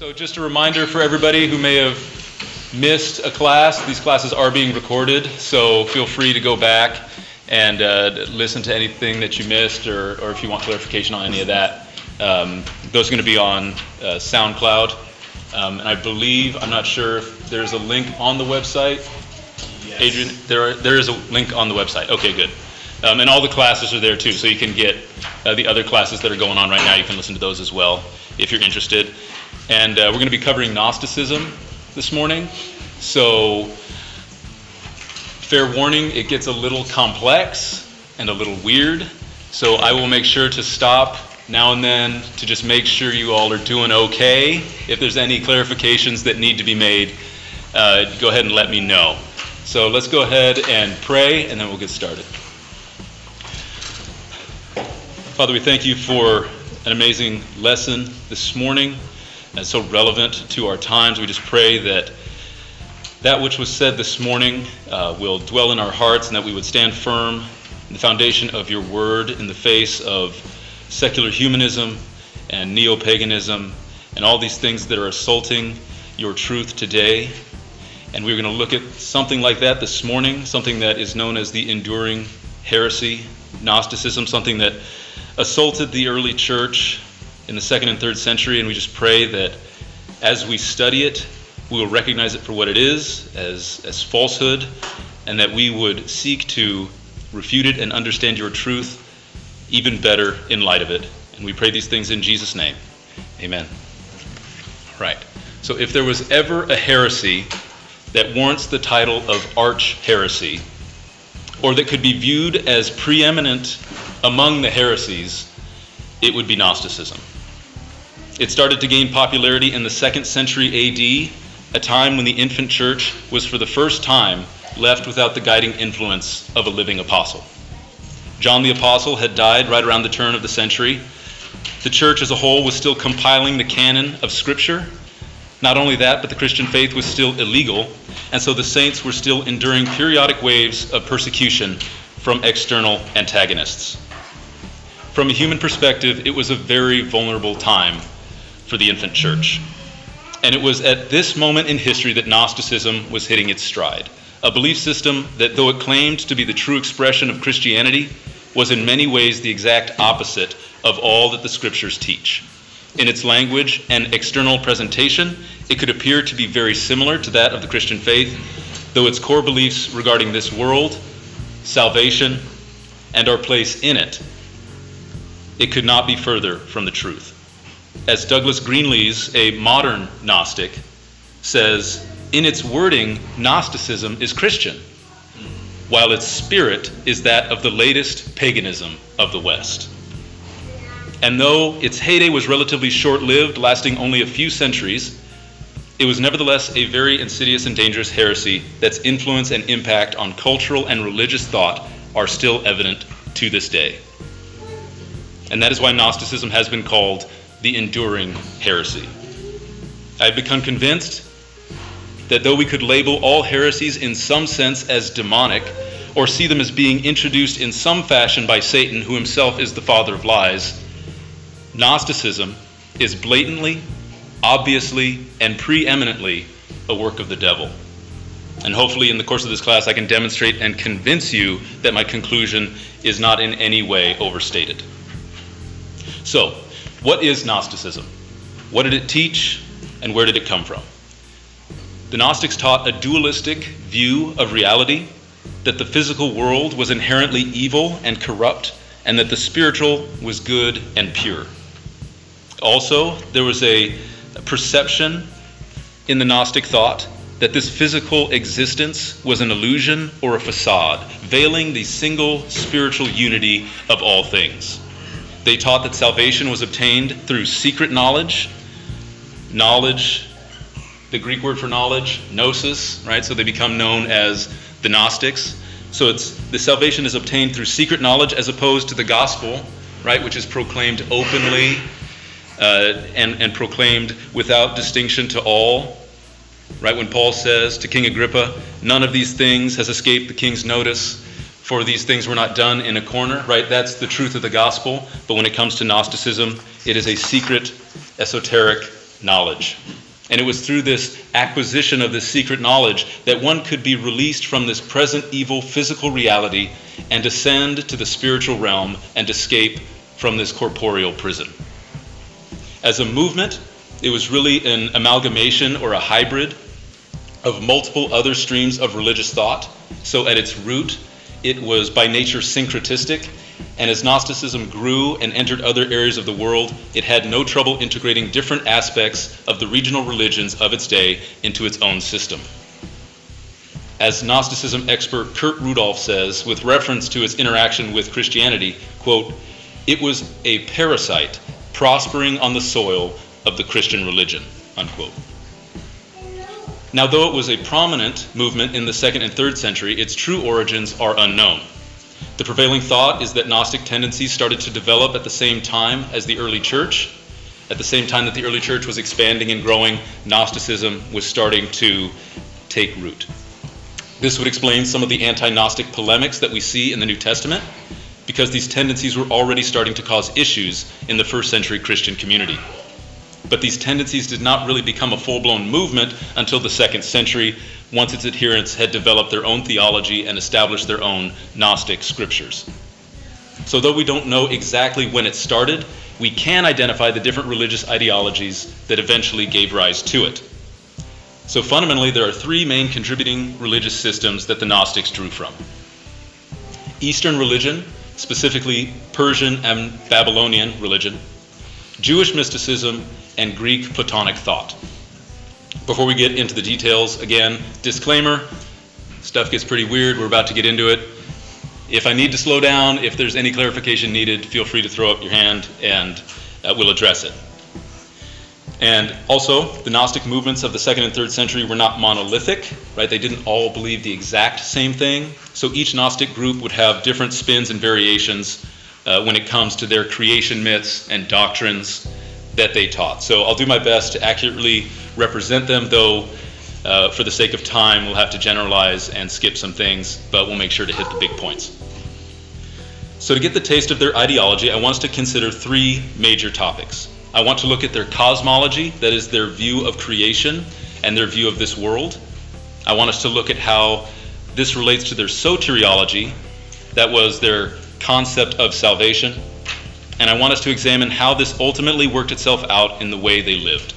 So, just a reminder for everybody who may have missed a class, these classes are being recorded, so feel free to go back and uh, listen to anything that you missed or, or if you want clarification on any of that. Um, those are going to be on uh, SoundCloud. Um, and I believe, I'm not sure if there's a link on the website. Adrian, there, are, there is a link on the website. Okay, good. Um, and all the classes are there too, so you can get uh, the other classes that are going on right now. You can listen to those as well if you're interested. And uh, we're going to be covering Gnosticism this morning. So, fair warning, it gets a little complex and a little weird. So, I will make sure to stop now and then to just make sure you all are doing okay. If there's any clarifications that need to be made, uh, go ahead and let me know. So, let's go ahead and pray, and then we'll get started. Father, we thank you for an amazing lesson this morning and so relevant to our times. We just pray that that which was said this morning uh, will dwell in our hearts and that we would stand firm in the foundation of your word in the face of secular humanism and neo paganism and all these things that are assaulting your truth today. And we're going to look at something like that this morning, something that is known as the enduring heresy, Gnosticism, something that assaulted the early church in the second and third century, and we just pray that as we study it, we will recognize it for what it is, as, as falsehood, and that we would seek to refute it and understand your truth even better in light of it. And we pray these things in Jesus' name. Amen. Right. So if there was ever a heresy that warrants the title of arch heresy, or that could be viewed as preeminent among the heresies, it would be Gnosticism. It started to gain popularity in the second century AD, a time when the infant church was for the first time left without the guiding influence of a living apostle. John the Apostle had died right around the turn of the century. The church as a whole was still compiling the canon of Scripture. Not only that, but the Christian faith was still illegal, and so the saints were still enduring periodic waves of persecution from external antagonists. From a human perspective, it was a very vulnerable time for the infant church. And it was at this moment in history that Gnosticism was hitting its stride. A belief system that, though it claimed to be the true expression of Christianity, was in many ways the exact opposite of all that the scriptures teach. In its language and external presentation, it could appear to be very similar to that of the Christian faith, though its core beliefs regarding this world, salvation, and our place in it, it could not be further from the truth. As Douglas Greenlees, a modern Gnostic, says, in its wording, Gnosticism is Christian while its spirit is that of the latest paganism of the West. And though its heyday was relatively short lived, lasting only a few centuries, it was nevertheless a very insidious and dangerous heresy that's influence and impact on cultural and religious thought are still evident to this day. And that is why Gnosticism has been called the enduring heresy. I've become convinced that though we could label all heresies in some sense as demonic, or see them as being introduced in some fashion by Satan, who himself is the father of lies, Gnosticism is blatantly, obviously, and preeminently a work of the devil. And hopefully, in the course of this class, I can demonstrate and convince you that my conclusion is not in any way overstated. So, what is Gnosticism? What did it teach, and where did it come from? The Gnostics taught a dualistic view of reality, that the physical world was inherently evil and corrupt, and that the spiritual was good and pure. Also, there was a perception in the Gnostic thought that this physical existence was an illusion or a facade, veiling the single spiritual unity of all things. They taught that salvation was obtained through secret knowledge, knowledge the Greek word for knowledge, gnosis, right? So they become known as the Gnostics. So it's the salvation is obtained through secret knowledge as opposed to the gospel, right, which is proclaimed openly uh, and, and proclaimed without distinction to all. Right, when Paul says to King Agrippa, none of these things has escaped the king's notice, for these things were not done in a corner, right? That's the truth of the gospel. But when it comes to Gnosticism, it is a secret, esoteric knowledge. And it was through this acquisition of this secret knowledge that one could be released from this present evil physical reality and ascend to the spiritual realm and escape from this corporeal prison. As a movement, it was really an amalgamation or a hybrid of multiple other streams of religious thought. So, at its root, it was by nature syncretistic and as Gnosticism grew and entered other areas of the world, it had no trouble integrating different aspects of the regional religions of its day into its own system. As Gnosticism expert Kurt Rudolph says, with reference to its interaction with Christianity, quote, it was a parasite prospering on the soil of the Christian religion, unquote. Now, though it was a prominent movement in the second and third century, its true origins are unknown. The prevailing thought is that Gnostic tendencies started to develop at the same time as the early church. At the same time that the early church was expanding and growing, Gnosticism was starting to take root. This would explain some of the anti Gnostic polemics that we see in the New Testament, because these tendencies were already starting to cause issues in the first century Christian community. But these tendencies did not really become a full blown movement until the second century once its adherents had developed their own theology and established their own Gnostic scriptures. So, though we don't know exactly when it started, we can identify the different religious ideologies that eventually gave rise to it. So, fundamentally, there are three main contributing religious systems that the Gnostics drew from Eastern religion, specifically Persian and Babylonian religion, Jewish mysticism, and Greek Platonic thought. Before we get into the details, again, disclaimer stuff gets pretty weird. We're about to get into it. If I need to slow down, if there's any clarification needed, feel free to throw up your hand and uh, we'll address it. And also, the Gnostic movements of the second and third century were not monolithic, right? They didn't all believe the exact same thing. So each Gnostic group would have different spins and variations uh, when it comes to their creation myths and doctrines that they taught. So I'll do my best to accurately represent them, though uh, for the sake of time, we'll have to generalize and skip some things, but we'll make sure to hit the big points. So, to get the taste of their ideology, I want us to consider three major topics. I want to look at their cosmology, that is, their view of creation and their view of this world. I want us to look at how this relates to their soteriology, that was their concept of salvation. And I want us to examine how this ultimately worked itself out in the way they lived.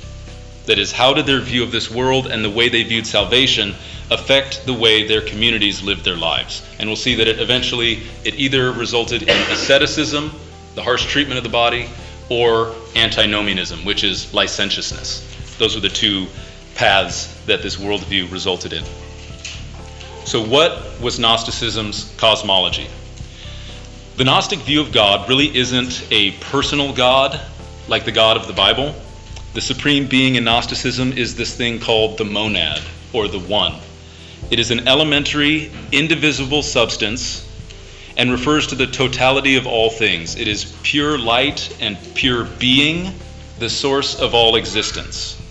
That is, how did their view of this world and the way they viewed salvation affect the way their communities lived their lives? And we'll see that it eventually it either resulted in asceticism, the harsh treatment of the body, or antinomianism, which is licentiousness. Those were the two paths that this worldview resulted in. So, what was Gnosticism's cosmology? The Gnostic view of God really isn't a personal God like the God of the Bible. The supreme being in Gnosticism is this thing called the monad, or the one. It is an elementary, indivisible substance and refers to the totality of all things. It is pure light and pure being, the source of all existence.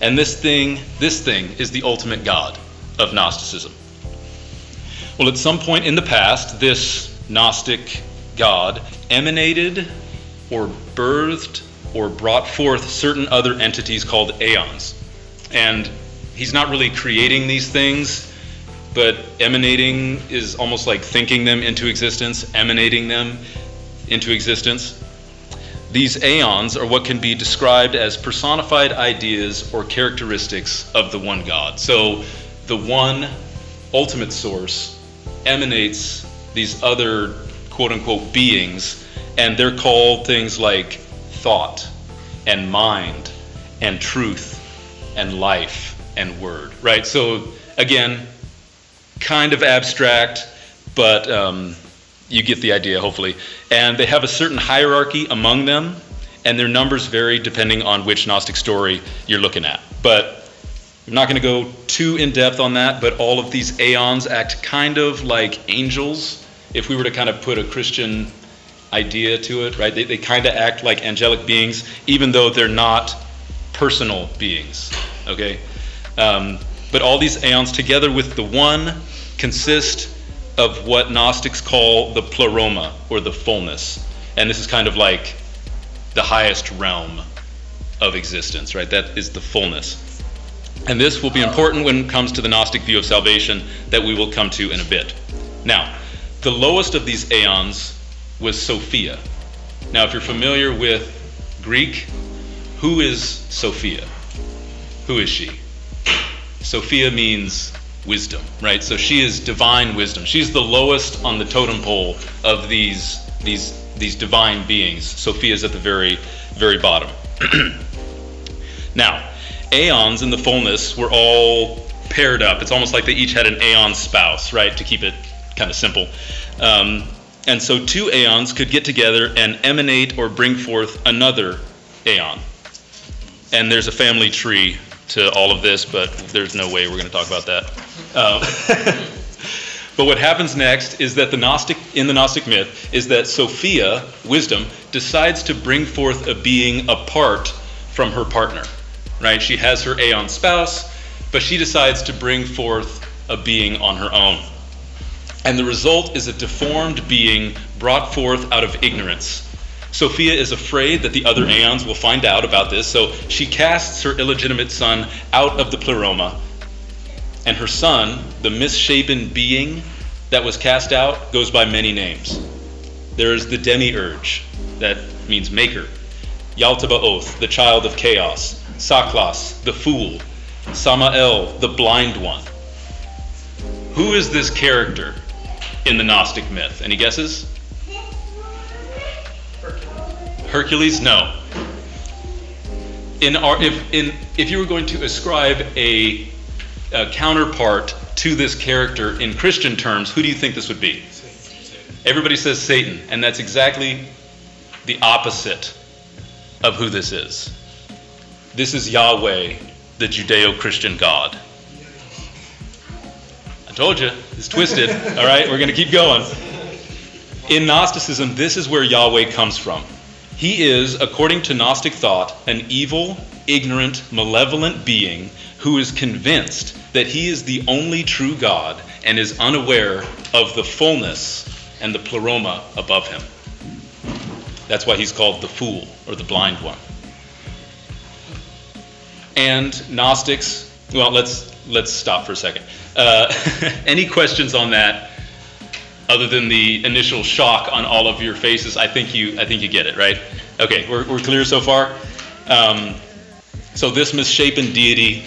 And this thing, this thing is the ultimate God of Gnosticism. Well, at some point in the past, this Gnostic God emanated or birthed or brought forth certain other entities called aeons. And he's not really creating these things, but emanating is almost like thinking them into existence, emanating them into existence. These aeons are what can be described as personified ideas or characteristics of the one God. So the one ultimate source emanates these other quote unquote beings, and they're called things like thought and mind and truth and life and word, right? So, again, kind of abstract, but um, you get the idea, hopefully. And they have a certain hierarchy among them, and their numbers vary depending on which Gnostic story you're looking at. But I'm not going to go too in depth on that, but all of these aeons act kind of like angels. If we were to kind of put a Christian idea to it, right? They, they kind of act like angelic beings, even though they're not personal beings, okay? Um, but all these aeons, together with the one, consist of what Gnostics call the pleroma, or the fullness. And this is kind of like the highest realm of existence, right? That is the fullness. And this will be important when it comes to the Gnostic view of salvation that we will come to in a bit. Now, the lowest of these aeons was Sophia. Now, if you're familiar with Greek, who is Sophia? Who is she? Sophia means wisdom, right? So she is divine wisdom. She's the lowest on the totem pole of these these these divine beings. Sophia is at the very very bottom. now, aeons in the fullness were all paired up. It's almost like they each had an aeon spouse, right? To keep it kind of simple. Um, and so two aeons could get together and emanate or bring forth another aeon. And there's a family tree to all of this, but there's no way we're going to talk about that. Um, but what happens next is that the Gnostic, in the Gnostic myth, is that Sophia, wisdom, decides to bring forth a being apart from her partner. Right? She has her Aeon spouse, but she decides to bring forth a being on her own. And the result is a deformed being brought forth out of ignorance. Sophia is afraid that the other Aeons will find out about this, so she casts her illegitimate son out of the pleroma. And her son, the misshapen being that was cast out, goes by many names. There is the demiurge, that means maker, Yaltabaoth, the child of chaos, Saklas, the fool, Samael, the blind one. Who is this character in the Gnostic myth? Any guesses? Hercules? No. In our, if, in, if you were going to ascribe a, a counterpart to this character in Christian terms, who do you think this would be? Everybody says Satan, and that's exactly the opposite of who this is. This is Yahweh, the Judeo Christian God. I told you, it's twisted. All right, we're going to keep going. In Gnosticism, this is where Yahweh comes from. He is, according to Gnostic thought, an evil, ignorant, malevolent being who is convinced that he is the only true God and is unaware of the fullness and the pleroma above him. That's why he's called the fool or the blind one. And Gnostics, well, let's let's stop for a second. Uh, any questions on that? Other than the initial shock on all of your faces, I think you I think you get it, right? Okay, we're, we're clear so far. Um, so this misshapen deity,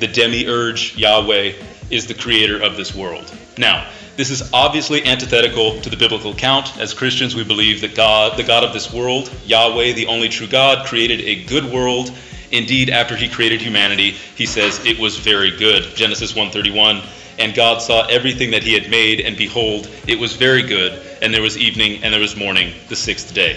the demiurge Yahweh, is the creator of this world. Now, this is obviously antithetical to the biblical account. As Christians, we believe that God, the God of this world, Yahweh, the only true God, created a good world. Indeed, after he created humanity, he says it was very good. Genesis 1:31, and God saw everything that he had made and behold, it was very good, and there was evening and there was morning, the 6th day.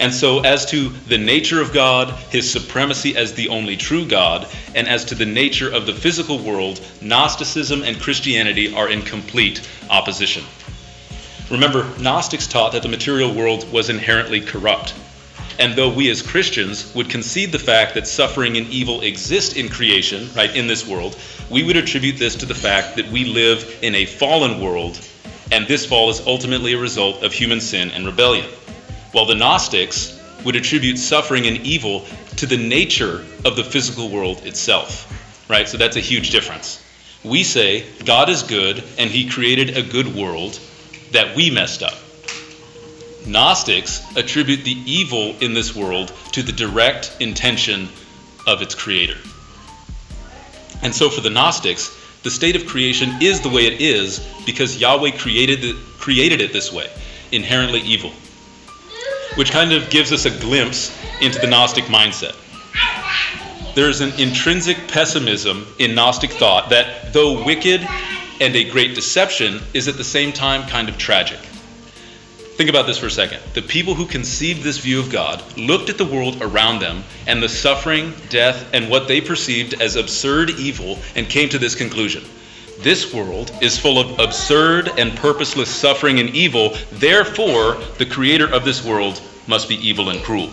And so, as to the nature of God, his supremacy as the only true God, and as to the nature of the physical world, Gnosticism and Christianity are in complete opposition. Remember, Gnostics taught that the material world was inherently corrupt. And though we as Christians would concede the fact that suffering and evil exist in creation, right, in this world, we would attribute this to the fact that we live in a fallen world, and this fall is ultimately a result of human sin and rebellion while the Gnostics would attribute suffering and evil to the nature of the physical world itself. Right? So that's a huge difference. We say God is good and he created a good world that we messed up. Gnostics attribute the evil in this world to the direct intention of its creator. And so for the Gnostics, the state of creation is the way it is because Yahweh created, the, created it this way, inherently evil which kind of gives us a glimpse into the Gnostic mindset. There's an intrinsic pessimism in Gnostic thought that, though wicked and a great deception, is at the same time kind of tragic. Think about this for a second. The people who conceived this view of God looked at the world around them and the suffering, death, and what they perceived as absurd evil and came to this conclusion. This world is full of absurd and purposeless suffering and evil. Therefore, the creator of this world must be evil and cruel.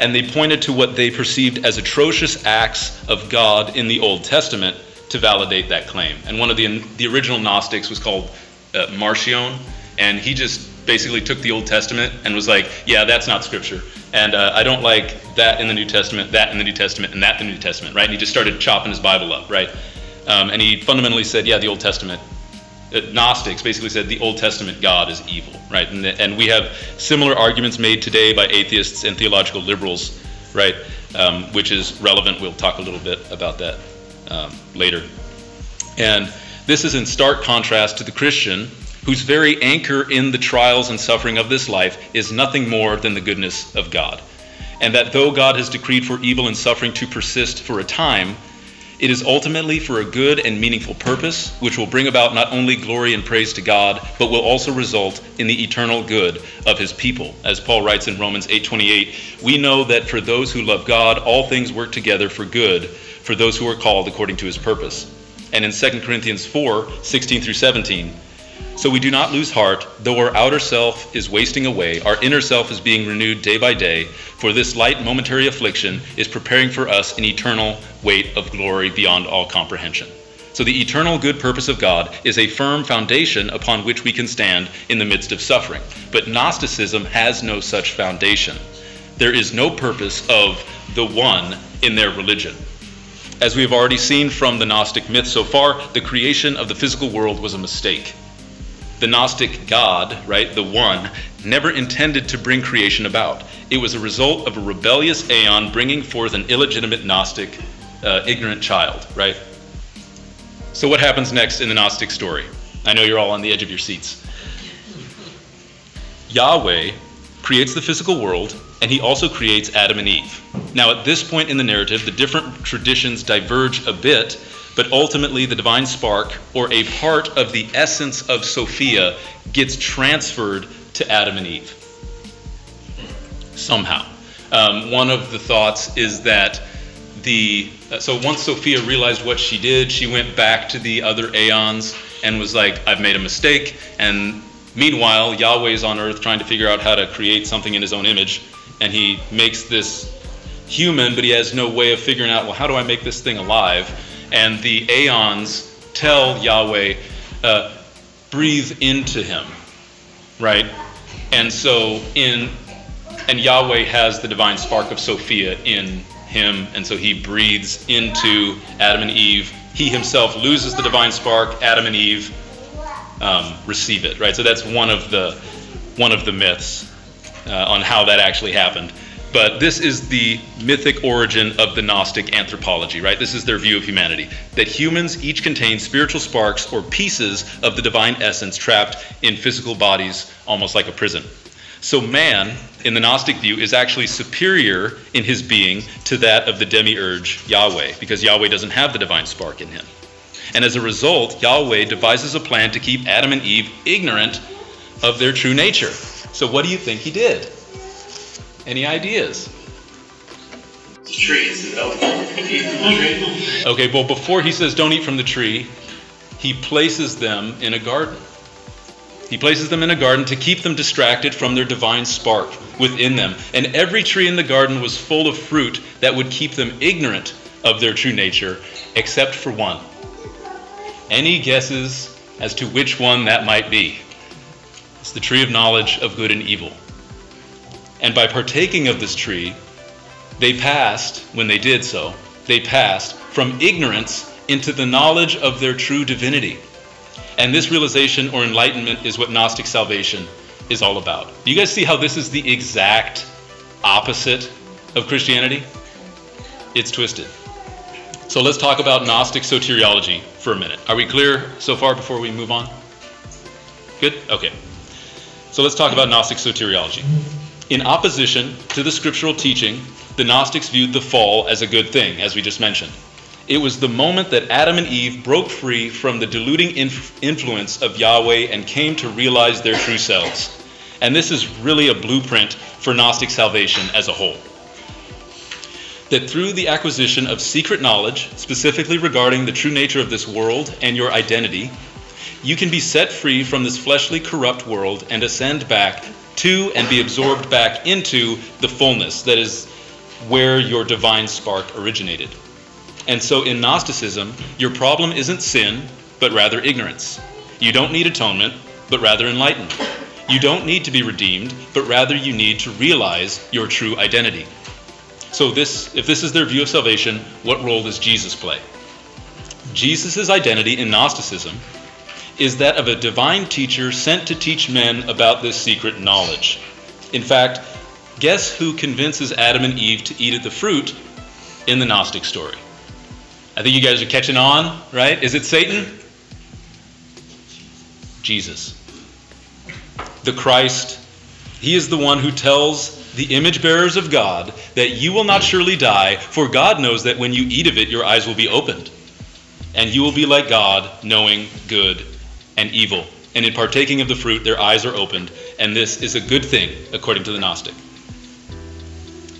And they pointed to what they perceived as atrocious acts of God in the Old Testament to validate that claim. And one of the, the original Gnostics was called uh, Marcion, and he just basically took the Old Testament and was like, yeah, that's not scripture. And uh, I don't like that in the New Testament, that in the New Testament, and that in the New Testament, right? And he just started chopping his Bible up, right? Um, and he fundamentally said, yeah, the Old Testament. Uh, Gnostics basically said the Old Testament God is evil, right? And, and we have similar arguments made today by atheists and theological liberals, right? Um, which is relevant. We'll talk a little bit about that um, later. And this is in stark contrast to the Christian whose very anchor in the trials and suffering of this life is nothing more than the goodness of God. And that though God has decreed for evil and suffering to persist for a time, it is ultimately for a good and meaningful purpose, which will bring about not only glory and praise to God, but will also result in the eternal good of his people. As Paul writes in Romans 8:28, we know that for those who love God, all things work together for good, for those who are called according to his purpose. And in 2 Corinthians 4:16 through 17, so we do not lose heart, though our outer self is wasting away, our inner self is being renewed day by day, for this light momentary affliction is preparing for us an eternal weight of glory beyond all comprehension. So the eternal good purpose of God is a firm foundation upon which we can stand in the midst of suffering. But Gnosticism has no such foundation. There is no purpose of the one in their religion. As we have already seen from the Gnostic myth so far, the creation of the physical world was a mistake the Gnostic God, right, the one, never intended to bring creation about. It was a result of a rebellious aeon bringing forth an illegitimate Gnostic, uh, ignorant child, right? So, what happens next in the Gnostic story? I know you're all on the edge of your seats. Yahweh creates the physical world, and he also creates Adam and Eve. Now, at this point in the narrative, the different traditions diverge a bit but ultimately the divine spark, or a part of the essence of Sophia, gets transferred to Adam and Eve. Somehow. Um, one of the thoughts is that the uh, so once Sophia realized what she did, she went back to the other aeons and was like, "I've made a mistake." And meanwhile, Yahweh's on earth trying to figure out how to create something in His own image, and He makes this human, but He has no way of figuring out, well, how do I make this thing alive? And the aeons tell Yahweh, uh, breathe into him, right? And so in and Yahweh has the divine spark of Sophia in him, and so he breathes into Adam and Eve. He himself loses the divine spark. Adam and Eve um, receive it, right? So that's one of the one of the myths uh, on how that actually happened. But this is the mythic origin of the Gnostic anthropology, right? This is their view of humanity that humans each contain spiritual sparks or pieces of the divine essence trapped in physical bodies, almost like a prison. So, man, in the Gnostic view, is actually superior in his being to that of the demiurge Yahweh, because Yahweh doesn't have the divine spark in him. And as a result, Yahweh devises a plan to keep Adam and Eve ignorant of their true nature. So, what do you think he did? Any ideas? Trees. okay, well, before he says don't eat from the tree, he places them in a garden. He places them in a garden to keep them distracted from their divine spark within them. And every tree in the garden was full of fruit that would keep them ignorant of their true nature, except for one. Any guesses as to which one that might be? It's the tree of knowledge of good and evil. And by partaking of this tree, they passed, when they did so, they passed from ignorance into the knowledge of their true divinity. And this realization or enlightenment is what Gnostic salvation is all about. Do you guys see how this is the exact opposite of Christianity? It's twisted. So let's talk about Gnostic soteriology for a minute. Are we clear so far before we move on? Good? Okay. So let's talk about Gnostic soteriology. In opposition to the scriptural teaching, the Gnostics viewed the fall as a good thing, as we just mentioned. It was the moment that Adam and Eve broke free from the deluding inf- influence of Yahweh and came to realize their true selves. And this is really a blueprint for Gnostic salvation as a whole. That through the acquisition of secret knowledge, specifically regarding the true nature of this world and your identity, you can be set free from this fleshly, corrupt world and ascend back to and be absorbed back into the fullness that is where your divine spark originated. And so in Gnosticism, your problem isn't sin, but rather ignorance. You don't need atonement, but rather enlightenment. You don't need to be redeemed, but rather you need to realize your true identity. So this if this is their view of salvation, what role does Jesus play? Jesus' identity in Gnosticism is that of a divine teacher sent to teach men about this secret knowledge. In fact, guess who convinces Adam and Eve to eat of the fruit in the Gnostic story? I think you guys are catching on, right? Is it Satan? Jesus. The Christ. He is the one who tells the image bearers of God that you will not surely die, for God knows that when you eat of it, your eyes will be opened. And you will be like God, knowing good and evil. And in partaking of the fruit, their eyes are opened. And this is a good thing, according to the Gnostic.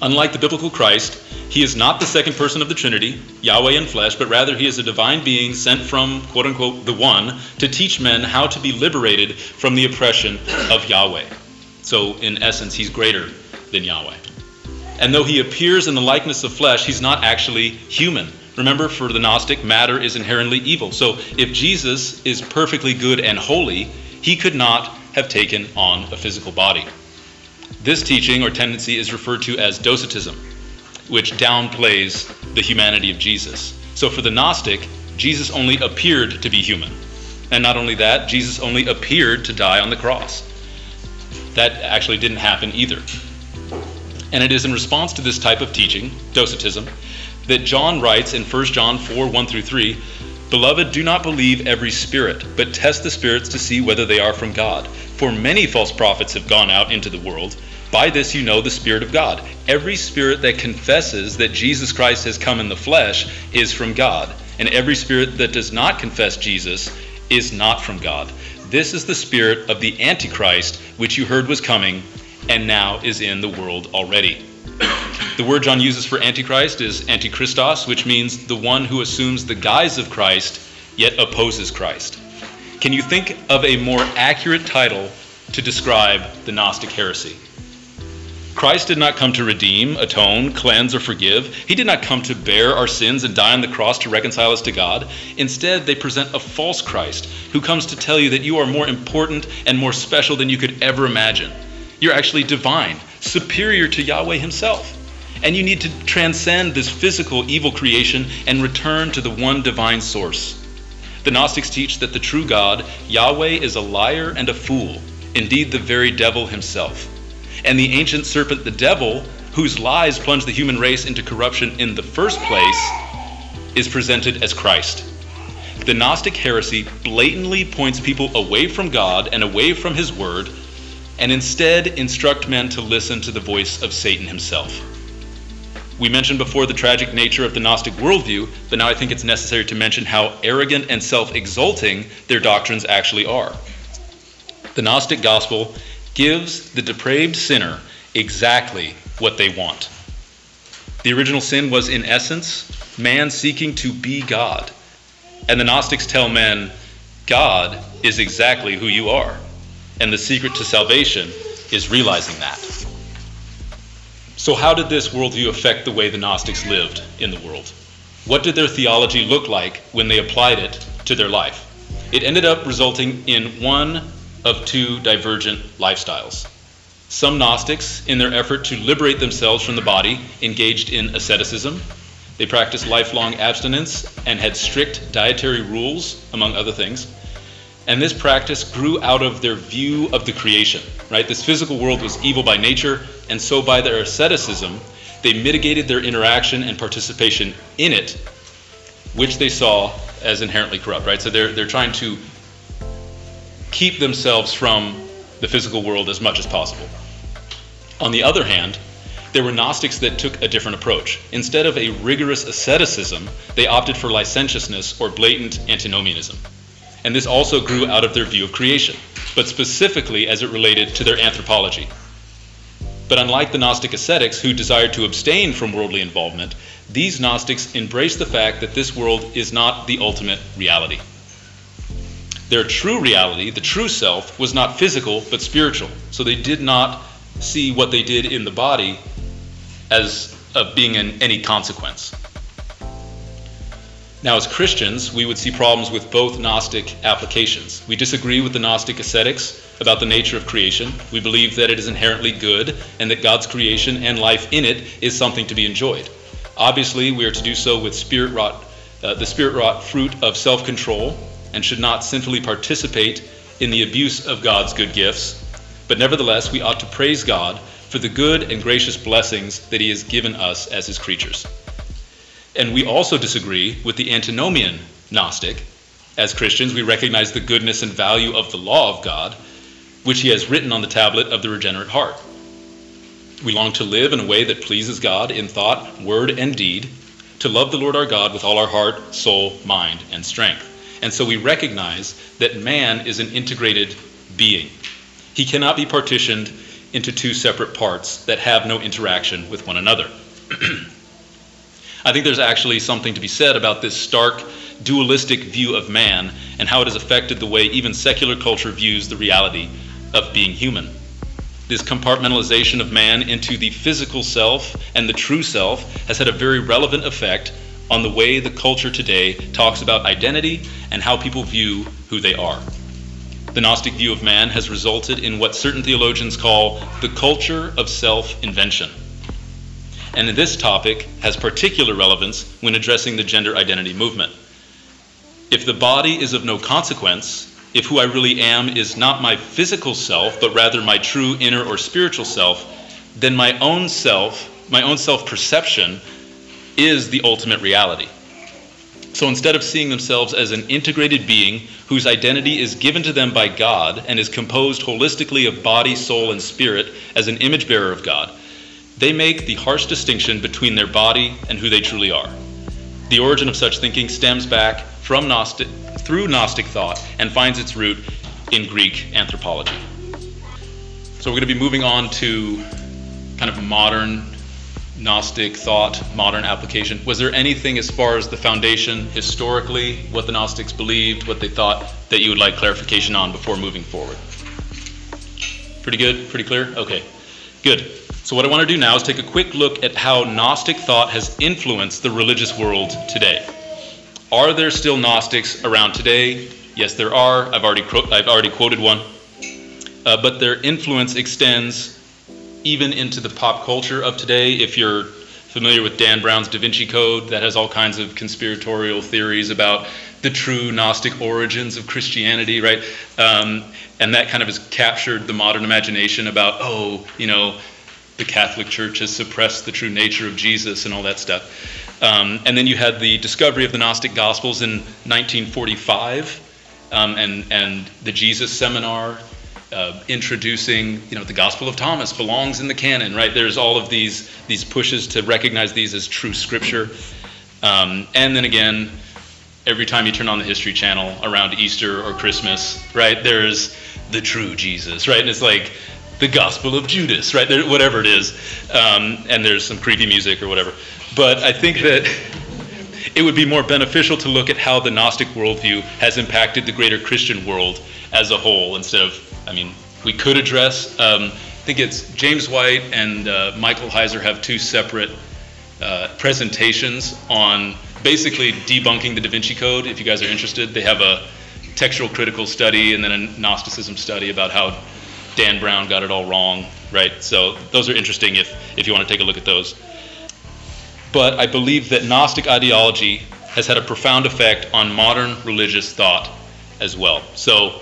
Unlike the biblical Christ, he is not the second person of the Trinity, Yahweh in flesh, but rather he is a divine being sent from, quote unquote, the One to teach men how to be liberated from the oppression of Yahweh. So, in essence, he's greater than Yahweh. And though he appears in the likeness of flesh, he's not actually human. Remember, for the Gnostic, matter is inherently evil. So, if Jesus is perfectly good and holy, he could not have taken on a physical body. This teaching or tendency is referred to as docetism, which downplays the humanity of Jesus. So for the Gnostic, Jesus only appeared to be human. And not only that, Jesus only appeared to die on the cross. That actually didn't happen either. And it is in response to this type of teaching, docetism, that John writes in 1 John 4 1 through 3 Beloved, do not believe every spirit, but test the spirits to see whether they are from God. For many false prophets have gone out into the world. By this you know the Spirit of God. Every spirit that confesses that Jesus Christ has come in the flesh is from God, and every spirit that does not confess Jesus is not from God. This is the spirit of the Antichrist, which you heard was coming, and now is in the world already. The word John uses for Antichrist is Antichristos, which means the one who assumes the guise of Christ yet opposes Christ. Can you think of a more accurate title to describe the Gnostic heresy? Christ did not come to redeem, atone, cleanse, or forgive. He did not come to bear our sins and die on the cross to reconcile us to God. Instead, they present a false Christ who comes to tell you that you are more important and more special than you could ever imagine. You're actually divine, superior to Yahweh Himself. And you need to transcend this physical evil creation and return to the one divine source. The Gnostics teach that the true God, Yahweh, is a liar and a fool, indeed, the very devil himself. And the ancient serpent, the devil, whose lies plunged the human race into corruption in the first place, is presented as Christ. The Gnostic heresy blatantly points people away from God and away from His Word, and instead instruct men to listen to the voice of Satan himself. We mentioned before the tragic nature of the Gnostic worldview, but now I think it's necessary to mention how arrogant and self exalting their doctrines actually are. The Gnostic gospel gives the depraved sinner exactly what they want. The original sin was, in essence, man seeking to be God. And the Gnostics tell men, God is exactly who you are. And the secret to salvation is realizing that. So, how did this worldview affect the way the Gnostics lived in the world? What did their theology look like when they applied it to their life? It ended up resulting in one of two divergent lifestyles. Some Gnostics, in their effort to liberate themselves from the body, engaged in asceticism. They practiced lifelong abstinence and had strict dietary rules, among other things. And this practice grew out of their view of the creation, right? This physical world was evil by nature, and so by their asceticism, they mitigated their interaction and participation in it, which they saw as inherently corrupt, right? So they're, they're trying to keep themselves from the physical world as much as possible. On the other hand, there were Gnostics that took a different approach. Instead of a rigorous asceticism, they opted for licentiousness or blatant antinomianism. And this also grew out of their view of creation, but specifically as it related to their anthropology. But unlike the Gnostic ascetics who desired to abstain from worldly involvement, these Gnostics embraced the fact that this world is not the ultimate reality. Their true reality, the true self, was not physical but spiritual. So they did not see what they did in the body as of being in any consequence. Now, as Christians, we would see problems with both Gnostic applications. We disagree with the Gnostic ascetics about the nature of creation. We believe that it is inherently good and that God's creation and life in it is something to be enjoyed. Obviously, we are to do so with spirit wrought, uh, the spirit wrought fruit of self control and should not sinfully participate in the abuse of God's good gifts. But nevertheless, we ought to praise God for the good and gracious blessings that He has given us as His creatures. And we also disagree with the antinomian Gnostic. As Christians, we recognize the goodness and value of the law of God, which He has written on the tablet of the regenerate heart. We long to live in a way that pleases God in thought, word, and deed, to love the Lord our God with all our heart, soul, mind, and strength. And so we recognize that man is an integrated being. He cannot be partitioned into two separate parts that have no interaction with one another. I think there's actually something to be said about this stark dualistic view of man and how it has affected the way even secular culture views the reality of being human. This compartmentalization of man into the physical self and the true self has had a very relevant effect on the way the culture today talks about identity and how people view who they are. The Gnostic view of man has resulted in what certain theologians call the culture of self invention and this topic has particular relevance when addressing the gender identity movement. If the body is of no consequence, if who I really am is not my physical self, but rather my true inner or spiritual self, then my own self, my own self perception, is the ultimate reality. So instead of seeing themselves as an integrated being whose identity is given to them by God and is composed holistically of body, soul, and spirit as an image bearer of God, they make the harsh distinction between their body and who they truly are. The origin of such thinking stems back from Gnostic, through Gnostic thought and finds its root in Greek anthropology. So we're going to be moving on to kind of modern Gnostic thought, modern application. Was there anything as far as the foundation historically, what the Gnostics believed, what they thought, that you would like clarification on before moving forward? Pretty good? Pretty clear? Okay, good. So, what I want to do now is take a quick look at how Gnostic thought has influenced the religious world today. Are there still Gnostics around today? Yes, there are. I've already, I've already quoted one. Uh, but their influence extends even into the pop culture of today. If you're familiar with Dan Brown's Da Vinci Code, that has all kinds of conspiratorial theories about the true Gnostic origins of Christianity, right? Um, and that kind of has captured the modern imagination about, oh, you know, the Catholic Church has suppressed the true nature of Jesus and all that stuff. Um, and then you had the discovery of the Gnostic Gospels in 1945 um, and, and the Jesus Seminar. Uh, introducing, you know, the Gospel of Thomas belongs in the canon, right? There's all of these these pushes to recognize these as true scripture, um, and then again, every time you turn on the History Channel around Easter or Christmas, right? There's the true Jesus, right? And it's like the Gospel of Judas, right? There, whatever it is. Um, and there's some creepy music or whatever. But I think that it would be more beneficial to look at how the Gnostic worldview has impacted the greater Christian world as a whole instead of, I mean, we could address, um, I think it's James White and uh, Michael Heiser have two separate uh, presentations on basically debunking the Da Vinci Code. If you guys are interested, they have a textual critical study and then a Gnosticism study about how Dan Brown got it all wrong, right? So those are interesting if, if you want to take a look at those. But I believe that Gnostic ideology has had a profound effect on modern religious thought as well. So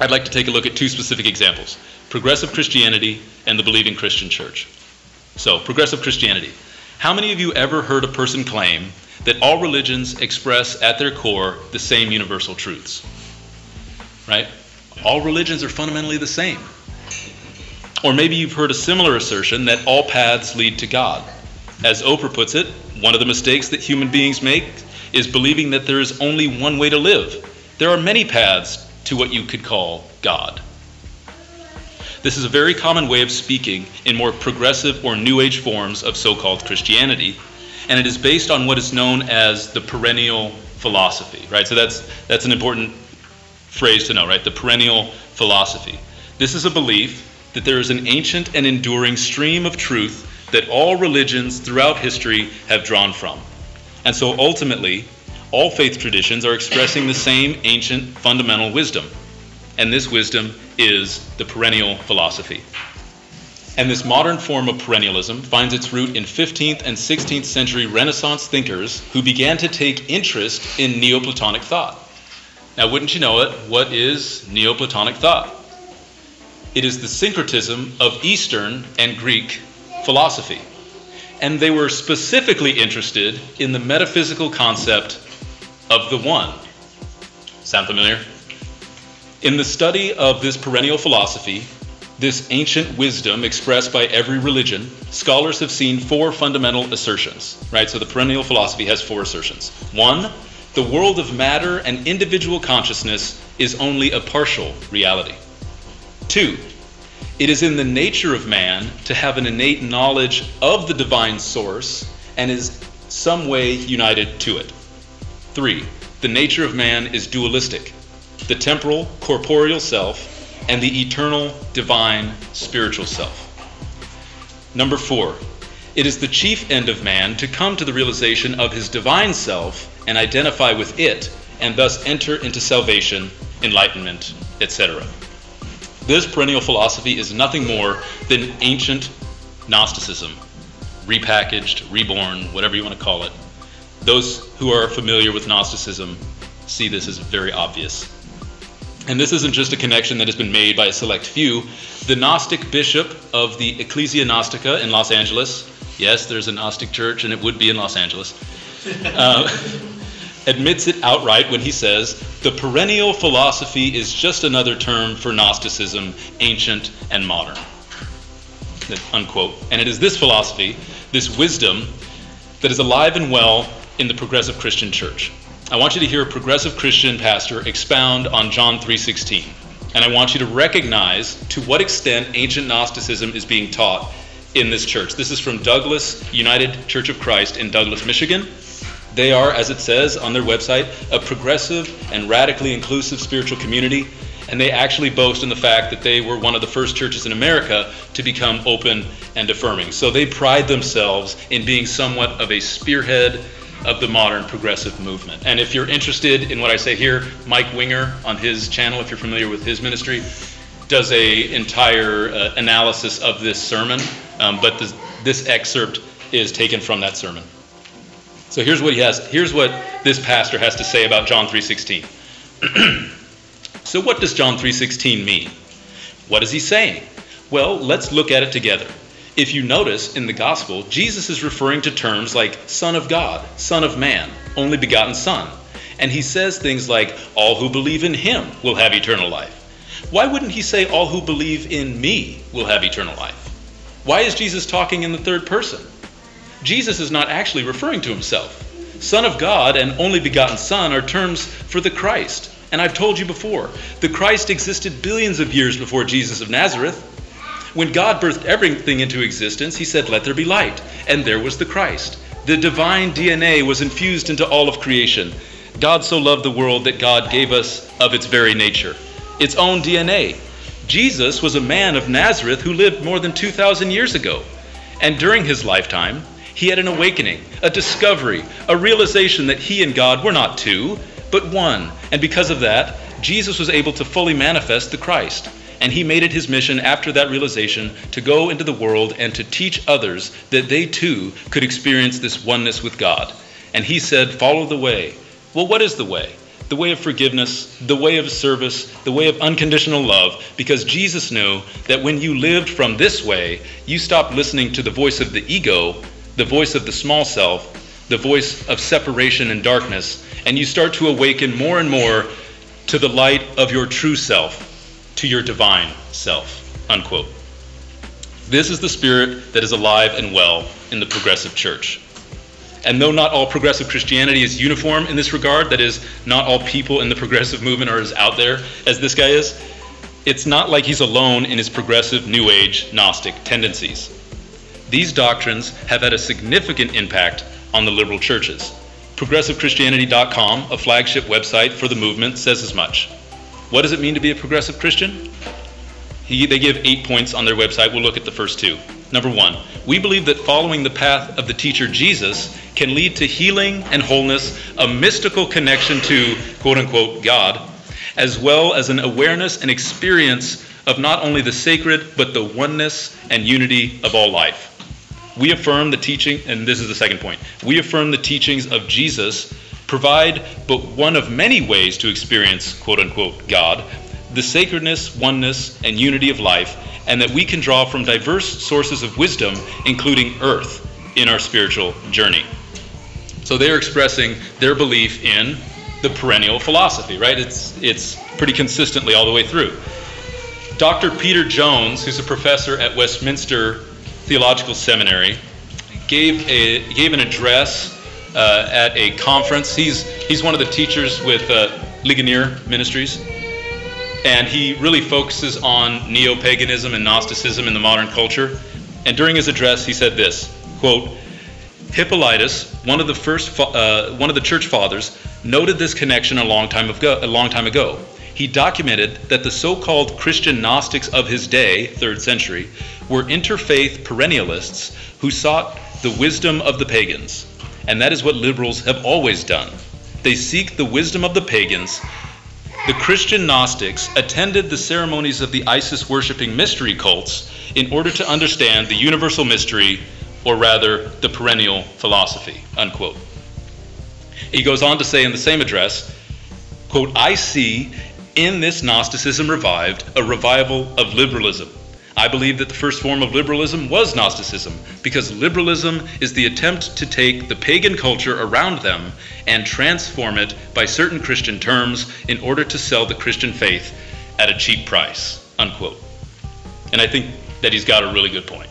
I'd like to take a look at two specific examples progressive Christianity and the believing Christian church. So, progressive Christianity. How many of you ever heard a person claim that all religions express at their core the same universal truths? Right? All religions are fundamentally the same. Or maybe you've heard a similar assertion that all paths lead to God. As Oprah puts it, one of the mistakes that human beings make is believing that there is only one way to live. There are many paths to what you could call God. This is a very common way of speaking in more progressive or New Age forms of so called Christianity, and it is based on what is known as the perennial philosophy, right? So that's, that's an important phrase to know, right? The perennial philosophy. This is a belief that there is an ancient and enduring stream of truth that all religions throughout history have drawn from. And so ultimately, all faith traditions are expressing the same ancient fundamental wisdom. And this wisdom is the perennial philosophy. And this modern form of perennialism finds its root in 15th and 16th century Renaissance thinkers who began to take interest in Neoplatonic thought. Now, wouldn't you know it, what is Neoplatonic thought? It is the syncretism of Eastern and Greek philosophy. And they were specifically interested in the metaphysical concept of the one. Sound familiar? In the study of this perennial philosophy, this ancient wisdom expressed by every religion, scholars have seen four fundamental assertions, right? So the perennial philosophy has four assertions. One, the world of matter and individual consciousness is only a partial reality. Two, it is in the nature of man to have an innate knowledge of the divine source and is some way united to it. Three, the nature of man is dualistic the temporal, corporeal self and the eternal, divine, spiritual self. Number four, it is the chief end of man to come to the realization of his divine self and identify with it, and thus enter into salvation, enlightenment, etc. This perennial philosophy is nothing more than ancient Gnosticism, repackaged, reborn, whatever you want to call it. Those who are familiar with Gnosticism see this as very obvious. And this isn't just a connection that has been made by a select few. The Gnostic bishop of the Ecclesia Gnostica in Los Angeles, yes, there's a Gnostic church and it would be in Los Angeles, uh, admits it outright when he says, the perennial philosophy is just another term for Gnosticism, ancient and modern. Unquote. And it is this philosophy, this wisdom, that is alive and well in the progressive Christian church. I want you to hear a progressive Christian pastor expound on John 3:16. And I want you to recognize to what extent ancient Gnosticism is being taught in this church. This is from Douglas United Church of Christ in Douglas, Michigan. They are, as it says on their website, a progressive and radically inclusive spiritual community. And they actually boast in the fact that they were one of the first churches in America to become open and affirming. So they pride themselves in being somewhat of a spearhead of the modern progressive movement. And if you're interested in what I say here, Mike Winger on his channel, if you're familiar with his ministry, does a entire uh, analysis of this sermon. Um, but this, this excerpt is taken from that sermon. So here's what he has. Here's what this pastor has to say about John 3:16. so what does John 3:16 mean? What is he saying? Well, let's look at it together if you notice in the gospel, Jesus is referring to terms like Son of God, Son of Man, only begotten Son. And he says things like, All who believe in him will have eternal life. Why wouldn't he say, All who believe in me will have eternal life? Why is Jesus talking in the third person? Jesus is not actually referring to himself. Son of God and only begotten Son are terms for the Christ. And I've told you before, the Christ existed billions of years before Jesus of Nazareth. When God birthed everything into existence, he said, Let there be light. And there was the Christ. The divine DNA was infused into all of creation. God so loved the world that God gave us of its very nature, its own DNA. Jesus was a man of Nazareth who lived more than 2,000 years ago. And during his lifetime, he had an awakening, a discovery, a realization that he and God were not two, but one. And because of that, Jesus was able to fully manifest the Christ. And he made it his mission after that realization to go into the world and to teach others that they too could experience this oneness with God. And he said, Follow the way. Well, what is the way? The way of forgiveness, the way of service, the way of unconditional love, because Jesus knew that when you lived from this way, you stopped listening to the voice of the ego, the voice of the small self, the voice of separation and darkness, and you start to awaken more and more to the light of your true self, to your divine self. Unquote. This is the spirit that is alive and well in the progressive church. And though not all progressive Christianity is uniform in this regard, that is, not all people in the progressive movement are as out there as this guy is, it's not like he's alone in his progressive New Age Gnostic tendencies. These doctrines have had a significant impact on the liberal churches. ProgressiveChristianity.com, a flagship website for the movement, says as much. What does it mean to be a progressive Christian? He, they give eight points on their website. We'll look at the first two. Number one, we believe that following the path of the teacher Jesus can lead to healing and wholeness, a mystical connection to quote unquote God, as well as an awareness and experience of not only the sacred, but the oneness and unity of all life. We affirm the teaching, and this is the second point, we affirm the teachings of Jesus provide but one of many ways to experience quote unquote God, the sacredness, oneness, and unity of life, and that we can draw from diverse sources of wisdom, including earth, in our spiritual journey. So they're expressing their belief in the perennial philosophy, right? It's, it's pretty consistently all the way through. Dr. Peter Jones, who's a professor at Westminster Theological Seminary, gave, a, gave an address uh, at a conference. He's, he's one of the teachers with uh, Ligonier Ministries, and he really focuses on neo paganism and Gnosticism in the modern culture. And during his address, he said this quote, Hippolytus, one of the first, uh, one of the church fathers, noted this connection a long time ago. A long time ago. He documented that the so-called Christian Gnostics of his day, third century, were interfaith perennialists who sought the wisdom of the pagans, and that is what liberals have always done. They seek the wisdom of the pagans. The Christian Gnostics attended the ceremonies of the Isis worshipping mystery cults in order to understand the universal mystery or rather the perennial philosophy, unquote. He goes on to say in the same address, quote, I see in this Gnosticism revived a revival of liberalism. I believe that the first form of liberalism was Gnosticism because liberalism is the attempt to take the pagan culture around them and transform it by certain Christian terms in order to sell the Christian faith at a cheap price, unquote. And I think that he's got a really good point.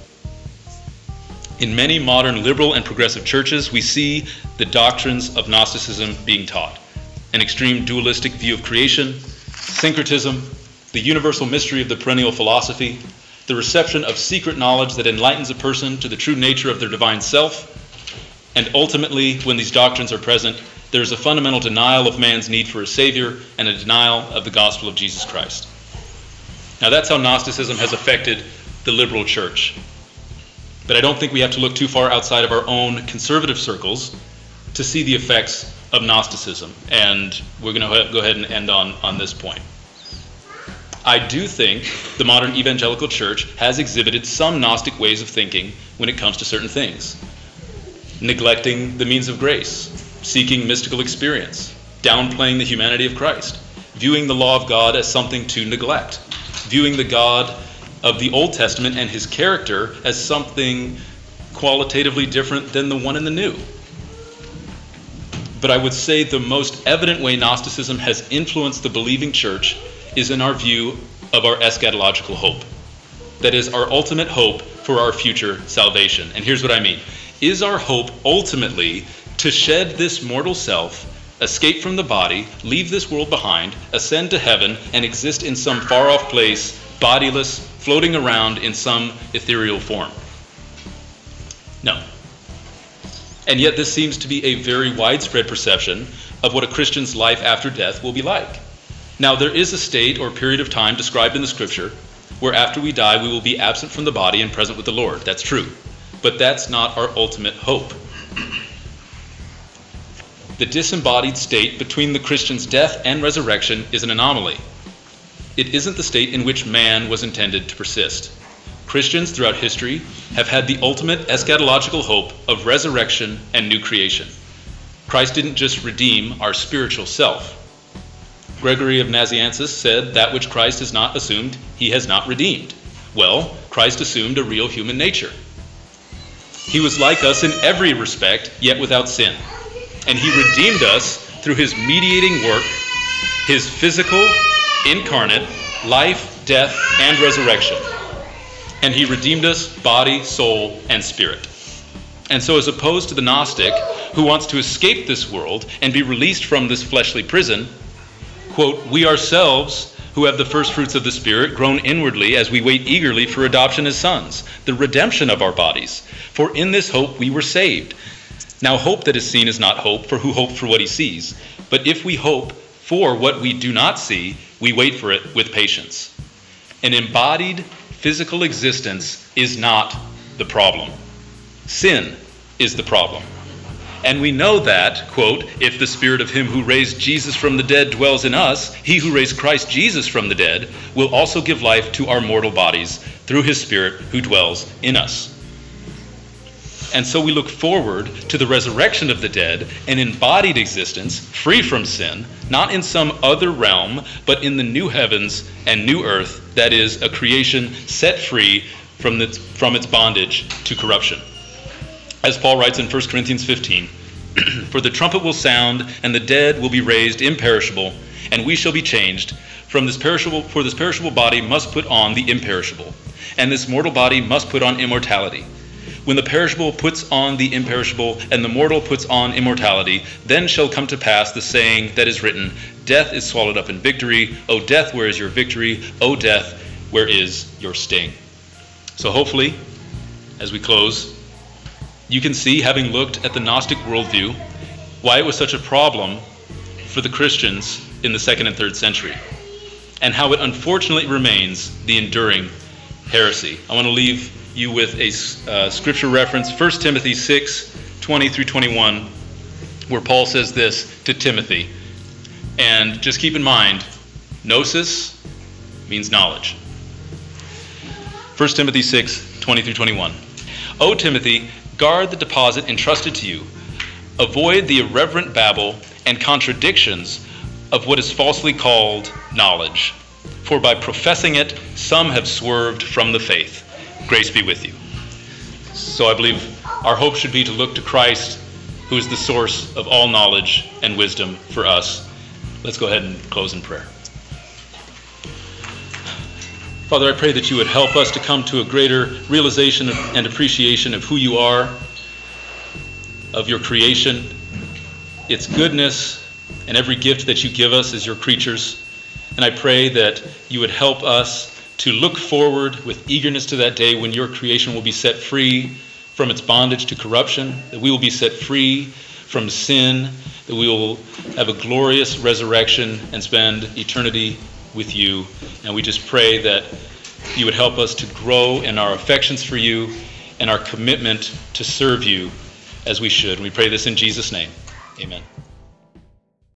In many modern liberal and progressive churches, we see the doctrines of Gnosticism being taught an extreme dualistic view of creation, syncretism, the universal mystery of the perennial philosophy, the reception of secret knowledge that enlightens a person to the true nature of their divine self, and ultimately, when these doctrines are present, there is a fundamental denial of man's need for a Savior and a denial of the gospel of Jesus Christ. Now, that's how Gnosticism has affected the liberal church. But I don't think we have to look too far outside of our own conservative circles to see the effects of Gnosticism. And we're going to go ahead and end on, on this point. I do think the modern evangelical church has exhibited some Gnostic ways of thinking when it comes to certain things. Neglecting the means of grace, seeking mystical experience, downplaying the humanity of Christ, viewing the law of God as something to neglect, viewing the God of the Old Testament and his character as something qualitatively different than the one in the New. But I would say the most evident way Gnosticism has influenced the believing church is in our view of our eschatological hope. That is, our ultimate hope for our future salvation. And here's what I mean Is our hope ultimately to shed this mortal self, escape from the body, leave this world behind, ascend to heaven, and exist in some far off place, bodiless, floating around in some ethereal form. No. And yet, this seems to be a very widespread perception of what a Christian's life after death will be like. Now, there is a state or period of time described in the scripture where after we die, we will be absent from the body and present with the Lord. That's true. But that's not our ultimate hope. The disembodied state between the Christian's death and resurrection is an anomaly it isn't the state in which man was intended to persist. Christians throughout history have had the ultimate eschatological hope of resurrection and new creation. Christ didn't just redeem our spiritual self. Gregory of Nazianzus said that which Christ has not assumed, he has not redeemed. Well, Christ assumed a real human nature. He was like us in every respect, yet without sin. And he redeemed us through his mediating work, his physical incarnate, life, death, and resurrection. And he redeemed us body, soul, and spirit. And so, as opposed to the Gnostic who wants to escape this world and be released from this fleshly prison, quote, we ourselves who have the first fruits of the Spirit groan inwardly as we wait eagerly for adoption as sons, the redemption of our bodies. For in this hope we were saved. Now, hope that is seen is not hope, for who hopes for what he sees? But if we hope for what we do not see, we wait for it with patience. An embodied physical existence is not the problem. Sin is the problem. And we know that, quote, if the spirit of him who raised Jesus from the dead dwells in us, he who raised Christ Jesus from the dead will also give life to our mortal bodies through his spirit who dwells in us. And so we look forward to the resurrection of the dead, an embodied existence, free from sin, not in some other realm, but in the new heavens and new earth, that is, a creation set free from its, from its bondage to corruption. As Paul writes in 1 Corinthians 15, For the trumpet will sound, and the dead will be raised imperishable, and we shall be changed. From this perishable, for this perishable body must put on the imperishable, and this mortal body must put on immortality. When the perishable puts on the imperishable, and the mortal puts on immortality, then shall come to pass the saying that is written Death is swallowed up in victory. O death, where is your victory? O death, where is your sting? So, hopefully, as we close, you can see, having looked at the Gnostic worldview, why it was such a problem for the Christians in the second and third century, and how it unfortunately remains the enduring heresy. I want to leave you with a uh, scripture reference 1 Timothy 6 20 through 21, where Paul says this to Timothy. And just keep in mind, gnosis means knowledge. 1 Timothy 6 20 through 21. O Timothy, Guard the deposit entrusted to you. Avoid the irreverent babble and contradictions of what is falsely called knowledge. For by professing it, some have swerved from the faith. Grace be with you. So I believe our hope should be to look to Christ, who is the source of all knowledge and wisdom for us. Let's go ahead and close in prayer. Father, I pray that you would help us to come to a greater realization and appreciation of who you are, of your creation, its goodness, and every gift that you give us as your creatures. And I pray that you would help us to look forward with eagerness to that day when your creation will be set free from its bondage to corruption, that we will be set free from sin, that we will have a glorious resurrection and spend eternity with you. And we just pray that you would help us to grow in our affections for you and our commitment to serve you as we should. We pray this in Jesus' name. Amen.